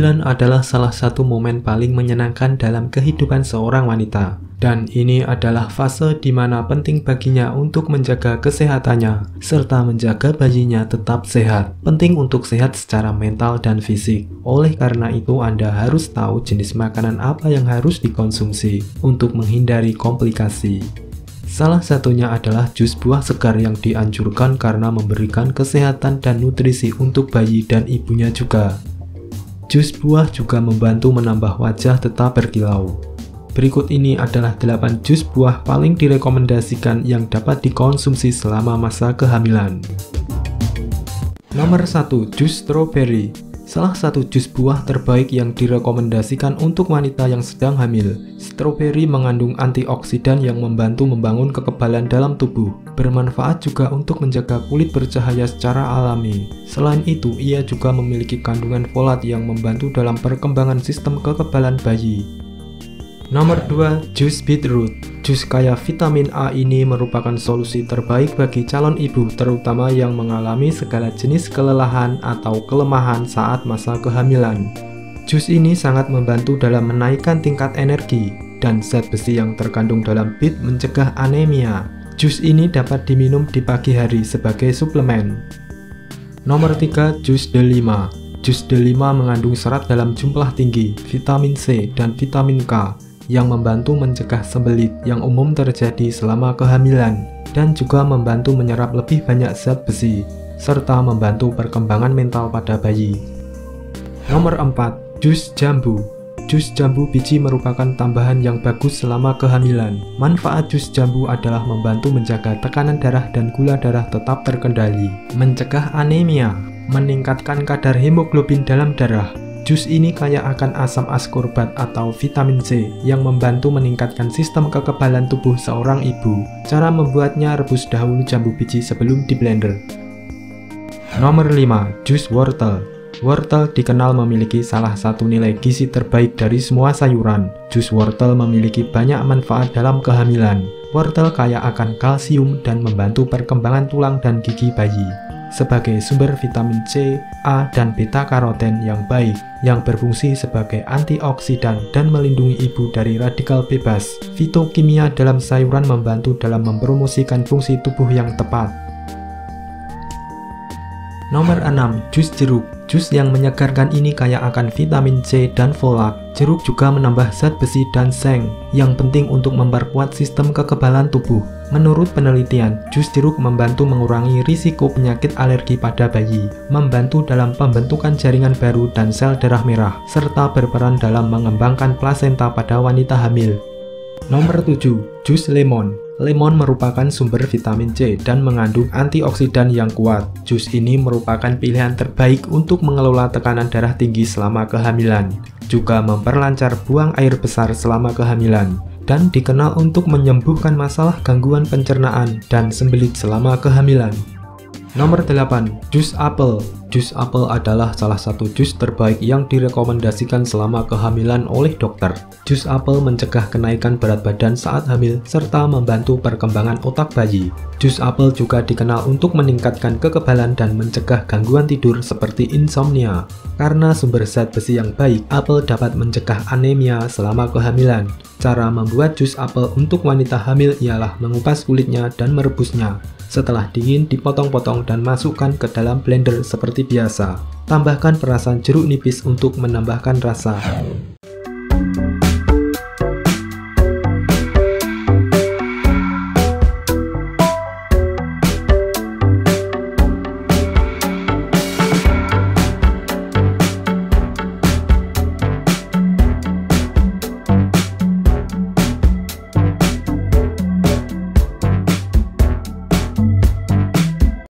Kehamilan adalah salah satu momen paling menyenangkan dalam kehidupan seorang wanita. Dan ini adalah fase di mana penting baginya untuk menjaga kesehatannya, serta menjaga bayinya tetap sehat. Penting untuk sehat secara mental dan fisik. Oleh karena itu Anda harus tahu jenis makanan apa yang harus dikonsumsi untuk menghindari komplikasi. Salah satunya adalah jus buah segar yang dianjurkan karena memberikan kesehatan dan nutrisi untuk bayi dan ibunya juga. Jus buah juga membantu menambah wajah tetap berkilau. Berikut ini adalah 8 jus buah paling direkomendasikan yang dapat dikonsumsi selama masa kehamilan. Nomor 1. Jus strawberry Salah satu jus buah terbaik yang direkomendasikan untuk wanita yang sedang hamil. Strawberry mengandung antioksidan yang membantu membangun kekebalan dalam tubuh. Bermanfaat juga untuk menjaga kulit bercahaya secara alami. Selain itu, ia juga memiliki kandungan folat yang membantu dalam perkembangan sistem kekebalan bayi. Nomor 2, jus beetroot. Jus kaya vitamin A ini merupakan solusi terbaik bagi calon ibu, terutama yang mengalami segala jenis kelelahan atau kelemahan saat masa kehamilan. Jus ini sangat membantu dalam menaikkan tingkat energi, dan zat besi yang terkandung dalam beet mencegah anemia. Jus ini dapat diminum di pagi hari sebagai suplemen. Nomor 3, jus delima. Jus delima mengandung serat dalam jumlah tinggi, vitamin C, dan vitamin K, yang membantu mencegah sembelit yang umum terjadi selama kehamilan dan juga membantu menyerap lebih banyak zat besi serta membantu perkembangan mental pada bayi. Nomor 4. Jus jambu Jus jambu biji merupakan tambahan yang bagus selama kehamilan. Manfaat jus jambu adalah membantu menjaga tekanan darah dan gula darah tetap terkendali, mencegah anemia, meningkatkan kadar hemoglobin dalam darah, Jus ini kaya akan asam askorbat atau vitamin C yang membantu meningkatkan sistem kekebalan tubuh seorang ibu. Cara membuatnya rebus dahulu jambu biji sebelum di blender. Nomor 5. Jus wortel Wortel dikenal memiliki salah satu nilai gizi terbaik dari semua sayuran. Jus wortel memiliki banyak manfaat dalam kehamilan. Wortel kaya akan kalsium dan membantu perkembangan tulang dan gigi bayi sebagai sumber vitamin C, A, dan beta karoten yang baik yang berfungsi sebagai antioksidan dan melindungi ibu dari radikal bebas. Fitokimia dalam sayuran membantu dalam mempromosikan fungsi tubuh yang tepat. Nomor 6. Jus jeruk Jus yang menyegarkan ini kaya akan vitamin C dan folat. Jeruk juga menambah zat besi dan seng, yang penting untuk memperkuat sistem kekebalan tubuh. Menurut penelitian, jus jeruk membantu mengurangi risiko penyakit alergi pada bayi, membantu dalam pembentukan jaringan baru dan sel darah merah, serta berperan dalam mengembangkan plasenta pada wanita hamil. Nomor 7. Jus lemon Lemon merupakan sumber vitamin C dan mengandung antioksidan yang kuat. Jus ini merupakan pilihan terbaik untuk mengelola tekanan darah tinggi selama kehamilan, juga memperlancar buang air besar selama kehamilan, dan dikenal untuk menyembuhkan masalah gangguan pencernaan dan sembelit selama kehamilan. Nomor 8. Jus apel Jus apel adalah salah satu jus terbaik yang direkomendasikan selama kehamilan oleh dokter. Jus apel mencegah kenaikan berat badan saat hamil serta membantu perkembangan otak bayi. Jus apel juga dikenal untuk meningkatkan kekebalan dan mencegah gangguan tidur seperti insomnia. Karena sumber zat besi yang baik, apel dapat mencegah anemia selama kehamilan. Cara membuat jus apel untuk wanita hamil ialah mengupas kulitnya dan merebusnya. Setelah dingin, dipotong-potong dan masukkan ke dalam blender seperti biasa. Tambahkan perasan jeruk nipis untuk menambahkan rasa.